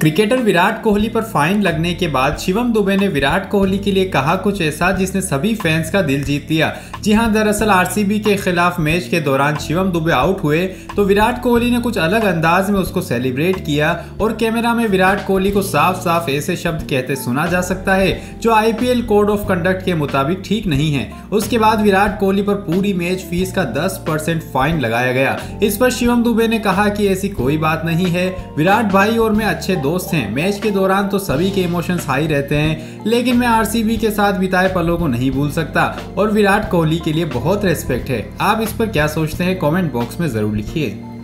Cricketer Virat Kohli पर fine लगने के बाद शिवम दुबे ने विराट कोहली के लिए कहा कुछ ऐसा जिसने सभी फैंस का दिल जीत लिया। जी हाँ, दरअसल आरसीबी के खिलाफ मैच के दौरान शिवम दुबे आउट हुए तो विराट कोहली ने कुछ अलग अंदाज में उसको सेलिब्रेट किया और कैमरा में विराट कोहली को साफ़ साफ़ ऐसे शब्द कहते सुना जा सकता है, जो आईपीएल कोड ऑफ़ कंडक्ट के मुताबिक ठीक नहीं है। उसके बाद विराट कोहली पर पूरी मैच फ़ीस का दस फाइन लगाया गया। इस पर शिवम दुबे ने कहा कि ऐसी कोई बात नहीं है। विराट भाई और मैं अच्छे दोस्त हैं। मैच के दौरान तो सभी के इमोशंस हाई रहते हैं, लेकिन मैं आरसीबी के साथ बिताए पलों को नहीं भूल सकता और विराट कोहली के लिए बहुत रेस्पेक्ट है। आप इस पर क्या सोचते हैं? कॉमेंट बॉक्स में ज़रूर लिखिए।